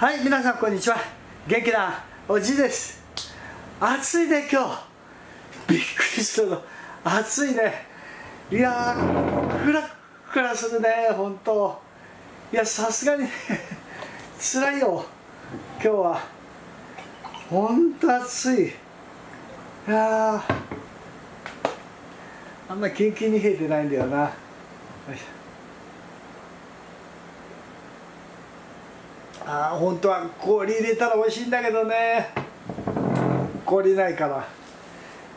はい皆さんこんにちは。元気なおじいです。暑いね今日。びっくりしたの。暑いね。いやークラクラするね本当。いやさすがにね 辛いよ。今日は。本当暑い。いやあんまキンキンに冷えてないんだよな。ああ本当は氷入れたら美味しいんだけどね。氷ないから。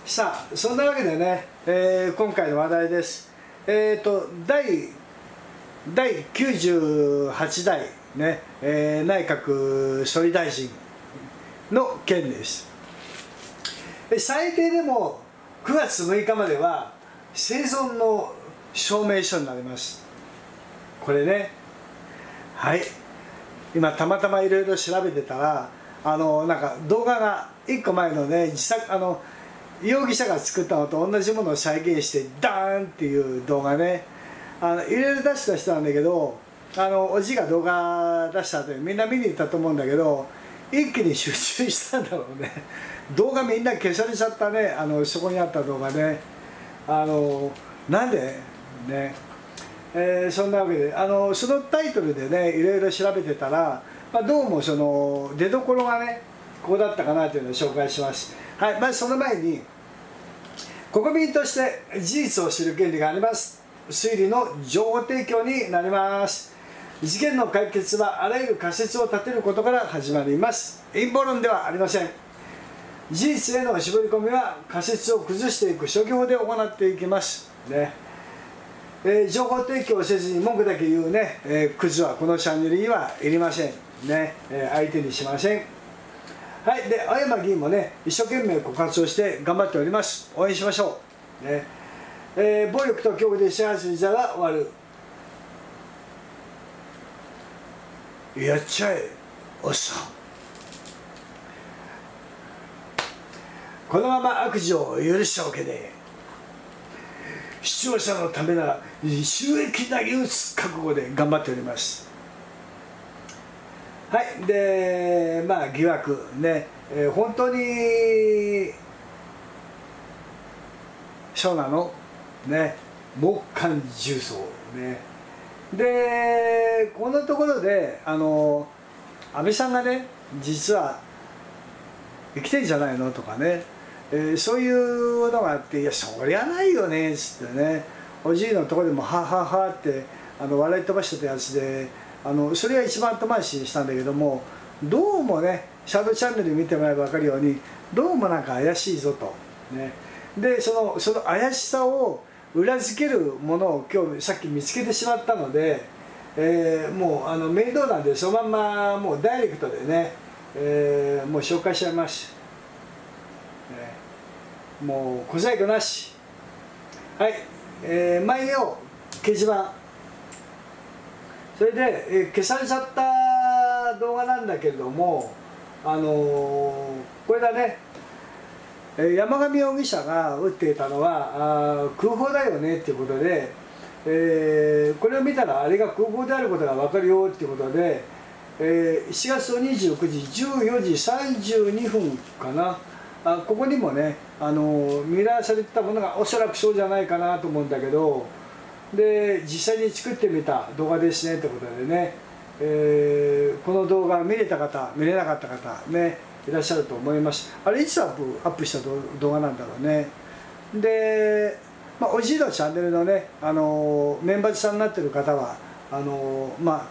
さあそんなわけでね、えー、今回の話題です。えっ、ー、と第第98代ね、えー、内閣総理大臣の件です。最低でも9月6日までは生存の証明書になります。これね。はい。今たまたまいろいろ調べてたらあのなんか動画が1個前のね自作あの容疑者が作ったのと同じものを再現してダーンっていう動画ね。あのいろいろ出した人なんだけどあのおじが動画出した後にみんな見に行ったと思うんだけど一気に集中したんだろうね。動画みんな消されちゃったね。あのそこにあった動画ね。あのなんでね？えー、そんなわけであのそのタイトルでねいろいろ調べてたら、まあ、どうもその出どころがねこうだったかなというのを紹介します。はいまずその前に国民として事実を知る権利があります。推理の情報提供になります。事件の解決はあらゆる仮説を立てることから始まります。陰謀論ではありません。事実への絞り込みは仮説を崩していく諸行で行っていきます。ね。えー、情報提供せずに文句だけ言うね、えー、クズはこのチャンネルにはいりませんね、えー、相手にしません。はいで青山議員もね一生懸命ご活動して頑張っております。応援しましょう。ね。えー、暴力と恐怖で支配する時代は終わる。やっちゃえおっさん。このまま悪事を許したわけで。視聴者のためなら収益投げ打つ覚悟で頑張っております。はい。でまあ疑惑ね、えー、本当にそうなの？ね。木管重曹ね。でこんなところであの安倍さんがね実は生きてんじゃないの？とかね。えー、そういうのがあって「いやそりゃないよね」っつってねおじいのところでも「ははは」ってあの笑い飛ばしてたやつであのそれが一番後回しにしたんだけどもどうもねシャドウチャンネル見てもらえば分かるようにどうもなんか怪しいぞと。ね、でそのその怪しさを裏付けるものを今日さっき見つけてしまったので、えー、もうあの面倒なんでそのまんまもうダイレクトでね、えー、もう紹介しちゃいます。もう小細工なし。はい、えー、前を掲示板。それで、えー、消されちゃった動画なんだけれどもあのー、これだね。山上容疑者が撃っていたのはあ空砲だよねっていうことで、えー、これを見たらあれが空砲であることが分かるよっていうことで、えー、7月29日14時32分かな。あここにもねあのミラーされてたものがおそらくそうじゃないかなと思うんだけどで実際に作ってみた動画ですねってことでね、えー、この動画見れた方見れなかった方ねいらっしゃると思います。あれいつアップアップした動画なんだろうね。で、まあ、おじいのチャンネルのねあのメンバーさんになってる方はあのまあ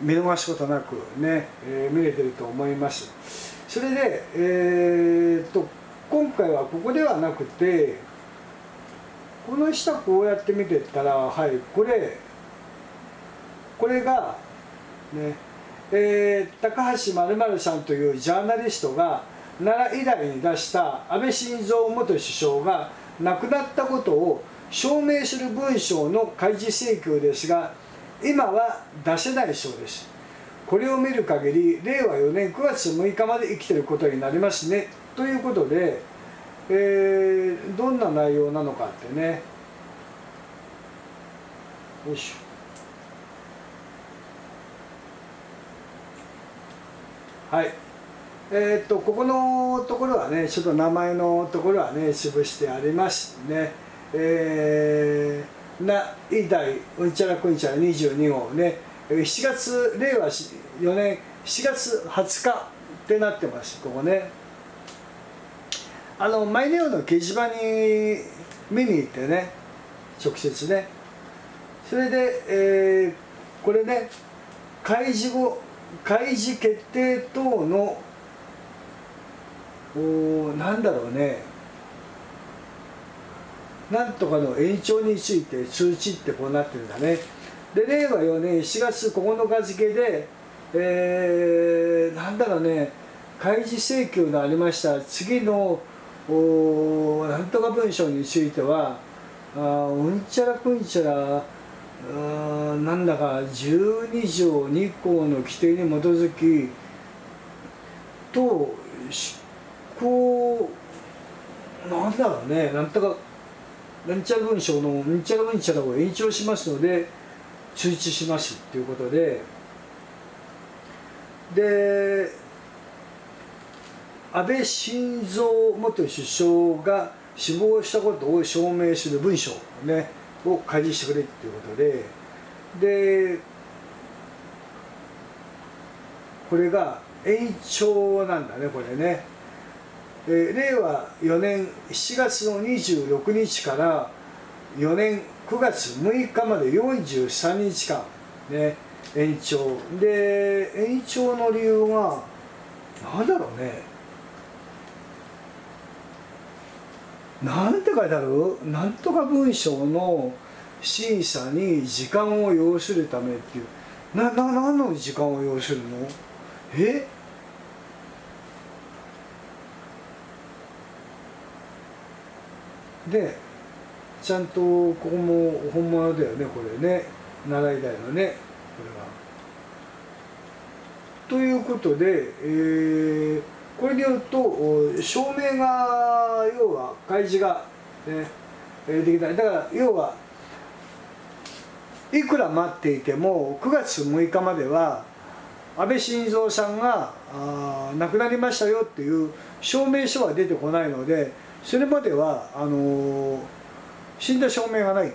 見逃すことなくね、えー、見れてると思います。それでえー、っと今回はここではなくてこの下こうやって見てったらはいこれこれがねえー、高橋○○さんというジャーナリストが奈良医大に出した安倍晋三元首相が亡くなったことを証明する文章の開示請求ですが今は出せないそうです。これを見る限り令和4年9月6日まで生きてることになりますね。ということで、えー、どんな内容なのかってね。よいしょ。はい。えー、っとここのところはねちょっと名前のところはね潰してありますね。えー、な、い代うんちゃらくんちゃら22号ね7月令和4年7月20日ってなってますここね。あのマイネオの掲示板に見に行ってね直接ね。それで、えー、これね開示後開示決定等のおなんだろうね。なんとかの延長について通知ってこうなってるんだね。で令和4年4月9日付で、えー、なんだろうね開示請求がありました。次のおなんとか文書についてはあうんちゃらくんちゃらあなんだか12条2項の規定に基づきと執行なんだろうねなんとかなんちゃら文書のうんちゃらうんちゃらを延長しますので通知しますっていうことで。で安倍晋三元首相が死亡したことを証明する文書ねを開示してくれっていうことで。でこれが延長なんだねこれね、え、令和4年7月の26日から4年9月6日まで43日間。ね延長。で延長の理由は何だろうね。なんて書いてある？なんとか文章の審査に時間を要するためっていう。なな何の時間を要するの？え？でちゃんとここも本物だよねこれね習いだよねこれは。ということで、えー、これによると照明が要は開示が、ね、できないだから要はいくら待っていても9月6日までは安倍晋三さんがあ亡くなりましたよっていう証明書は出てこないのでそれまではあのー、死んだ証明がない。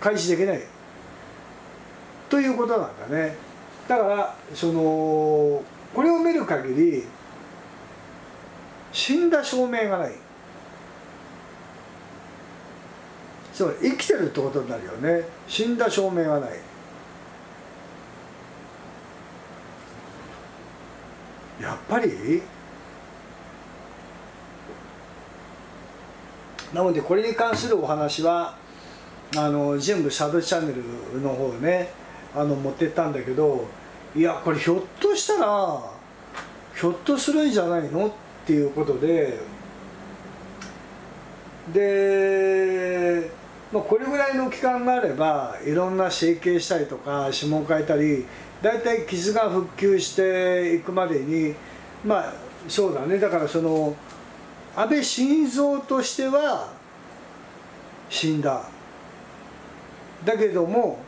開示できない。ということなんだね。だからそのこれを見る限り死んだ証明がない。そう生きてるってことになるよね。死んだ証明がない。やっぱりなのでこれに関するお話はあの全部サブチャンネルの方ねあの持ってったんだけどいやこれひょっとしたらひょっとするんじゃないのっていうことでで、まあ、これぐらいの期間があればいろんな整形したりとか指紋変えたり大体傷が復旧していくまでにまあそうだね。だからその安倍晋三としては死んだだけども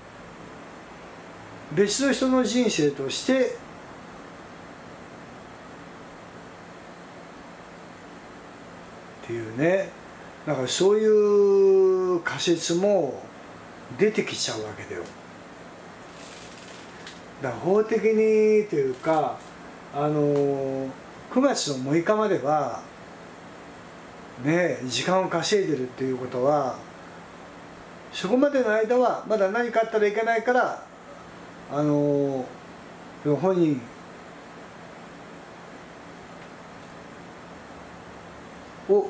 別の人の人生としてっていうねだからそういう仮説も出てきちゃうわけだよ。だから法的にというかあの9月の6日まではね時間を稼いでるっていうことはそこまでの間はまだ何かあったらいけないからあの本人を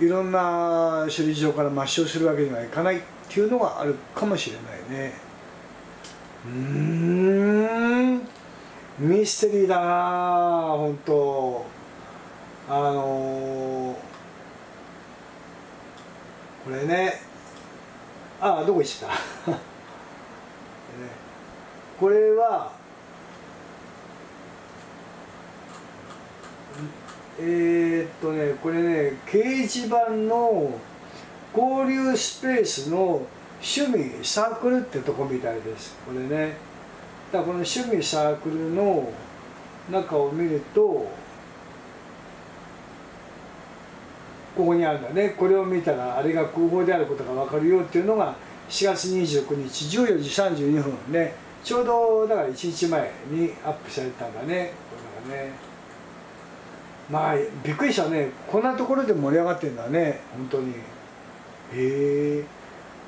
いろんな処理場から抹消するわけにはいかないっていうのがあるかもしれないね。うんミステリーだな本当。あのー、これねああどこ行った？これはえー、っとねこれね掲示板の交流スペースの趣味サークルってとこみたいです。これね。だからこの趣味サークルの中を見るとここにあるんだね。これを見たらあれが空砲であることが分かるよっていうのが4月29日14時32分ね。ちょうどだから1日前にアップされたんだね。これがね。まあびっくりしたね。こんなところで盛り上がってんだね。本当に。へえ。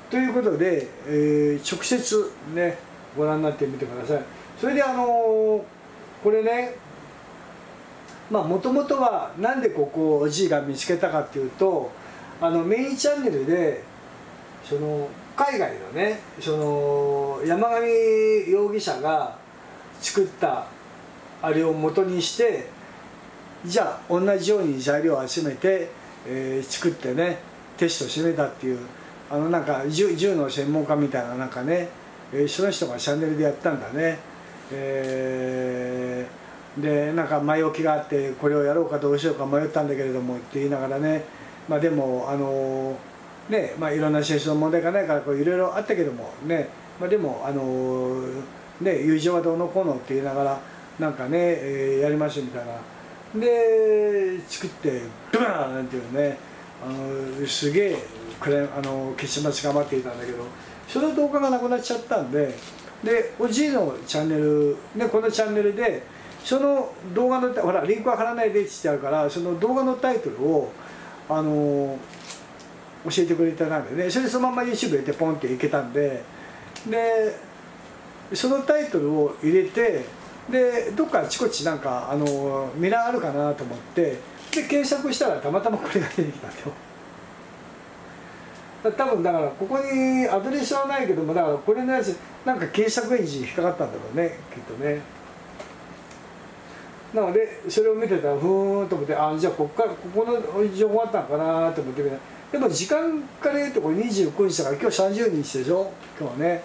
ということで、えー、直接ねご覧になってみてください。それであのー、これねまあもともとはなんでここをおじいが見つけたかっていうとあのメインチャンネルでその海外のねその山上容疑者が作ったあれを元にしてじゃあ同じように材料を集めて、えー、作ってねテストしてみたっていうあのなんか銃銃の専門家みたいななんかね、えー、その人がチャンネルでやったんだね。えーでなんか前置きがあってこれをやろうかどうしようか迷ったんだけれどもって言いながらね、まあ、でもあのねまあいろんな戦争の問題がないからこういろいろあったけどもね、まあ、でもあのね友情はどうのこうのって言いながらなんかね、えー、やりましょうみたいな。で作ってブーン！なんていうねあのすげえあの結末が待っていたんだけどその動画がなくなっちゃったんででおじいのチャンネル、ね、このチャンネルでその動画のほらリンクは貼らないでってあるからその動画のタイトルをあの教えてくれたんでね。それでそのまま YouTube 入れてポンっていけたんで。でそのタイトルを入れてでどっかあちこちなんかあのミラーあるかなと思ってで検索したらたまたまこれが出てきたんだよ多分だからここにアドレスはないけどもだからこれのやつなんか検索エンジン引っかかったんだろうねきっとね。なのでそれを見てたらふーんと思ってあじゃあここからここの情報あったのかなと思ってみた。でも時間から言うとこれ29日だから今日30日でしょ？今日はね。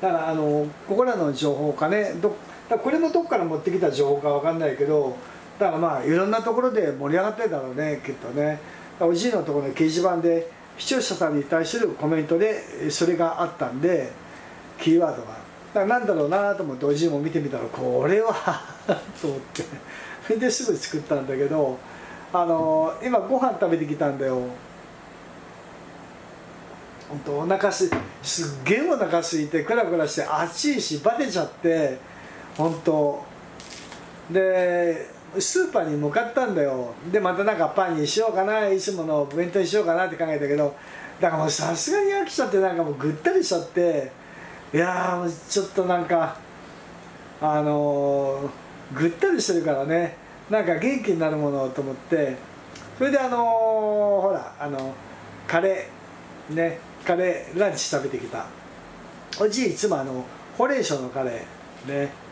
だからあのここらの情報かね。どだこれもどっから持ってきた情報か分かんないけどだからまあいろんなところで盛り上がってるだろうねきっとね。おじいのところの掲示板で視聴者さんに対するコメントでそれがあったんでキーワードが。なんだろうなと思っておじいも見てみたらこれは と思って。ですぐ作ったんだけどあの今ご飯食べてきたんだよ。本当お腹すすっげえお腹すいてクラクラして暑いしバテちゃって本当でスーパーに向かったんだよ。でまたなんかパンにしようかないつもの弁当にしようかなって考えたけどだからもうさすがに飽きちゃってなんかもうぐったりしちゃっていやちょっとなんかあのー、ぐったりしてるからね。なんか元気になるものと思って。それであのー、ほらあのカレーねカレーランチ食べてきた。おじいいつもあのホレイショのカレーね。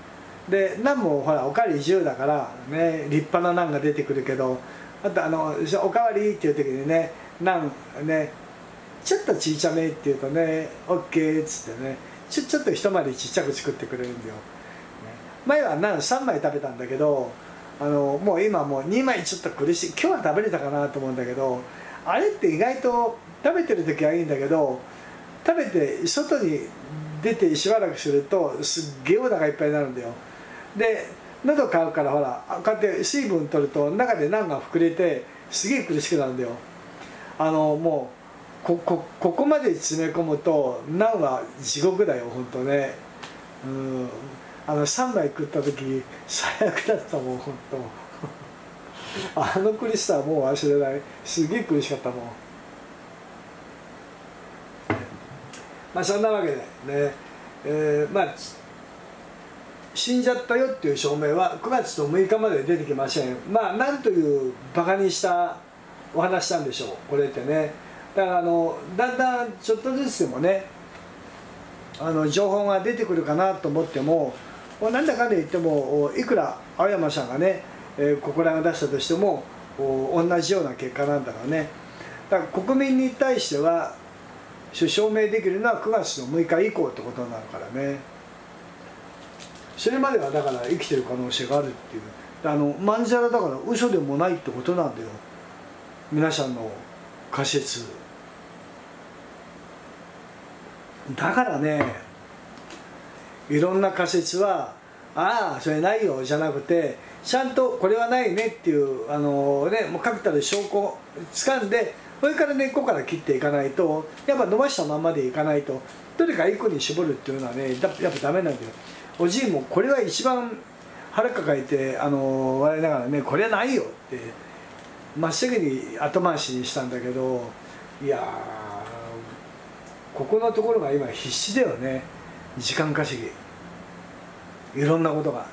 でナンもほらおかわり自由だからね立派なナンが出てくるけどあとあの「おかわり」っていう時にねナンねちょっとちいちゃめって言うとね「OK」っつってねちょちょっと一回りちっちゃく作ってくれるんだよ、前は何3枚食べたんだけどあのもう今もう2枚ちょっと苦しい今日は食べれたかなと思うんだけどあれって意外と食べてる時はいいんだけど食べて外に出てしばらくするとすっげえお腹いっぱいになるんだよ。で喉乾くからほらこうやって水分取ると中で何が膨れてすげえ苦しくなるんだよ。あのもうここここまで詰め込むとナンは地獄だよ本当ね。うん。あの3枚食った時最悪だったもん本当。あの苦しさはもう忘れない。すげえ苦しかったもん。まあそんなわけでね、えー、まあ死んじゃったよっていう証明は9月と6日まで出てきませんまあなんというバカにしたお話なんでしょう。これってね。だからあのだんだんちょっとずつでもねあの情報が出てくるかなと思ってもまあなんだかんだ言ってもいくら青山さんがね、えー、ここらが出したとしても同じような結果なんだろうね。だから国民に対しては証明できるのは9月の6日以降ってことになるからね。それまではだから生きてる可能性があるっていう。あのまんざらだから嘘でもないってことなんだよ。皆さんの仮説。だからねいろんな仮説はああそれないよじゃなくてちゃんとこれはないねっていうあのねもう確たる証拠を掴んでそれから根っこから切っていかないとやっぱ伸ばしたままでいかないとどれか一個に絞るっていうのはねやっぱダメなんだよ。おじいもこれは一番腹抱えてあの笑いながらねこれはないよってまっすぐに後回しにしたんだけどいやここのところが今必死だよね。時間稼ぎ。いろんなことが。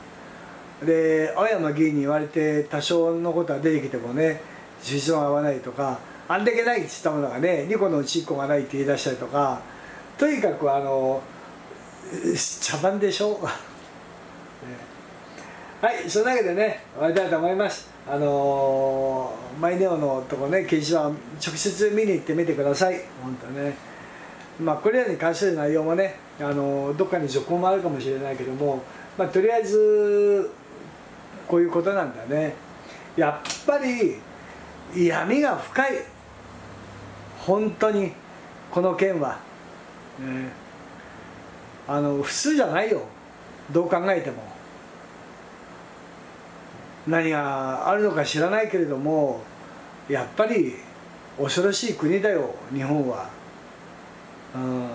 で青山議員に言われて多少のことが出てきてもね事情が合わないとかあんだけないって言ったものがね2個のうち1個がないって言い出したりとかとにかくあの茶番でしょ？はいそんなわけでね終わりたいと思います。あのー、マイネオのとこね掲示板直接見に行ってみてください。本当ね。まあこれらに関する内容もねあの、どっかに続行もあるかもしれないけどもまあとりあえずこういうことなんだね。やっぱり闇が深い。本当に。この件は、ね、あの普通じゃないよ。どう考えても。何があるのか知らないけれどもやっぱり恐ろしい国だよ日本は、うん、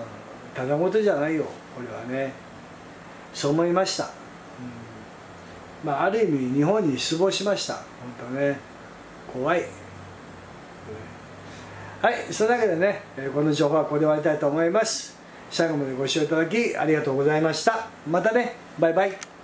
ただごとじゃないよこれはね。そう思いました、うん、まあある意味日本に失望しました。本当ね。怖い、はいそのわけでねこの情報はここで終わりたいと思います。最後までご視聴いただきありがとうございました。またね。バイバイ。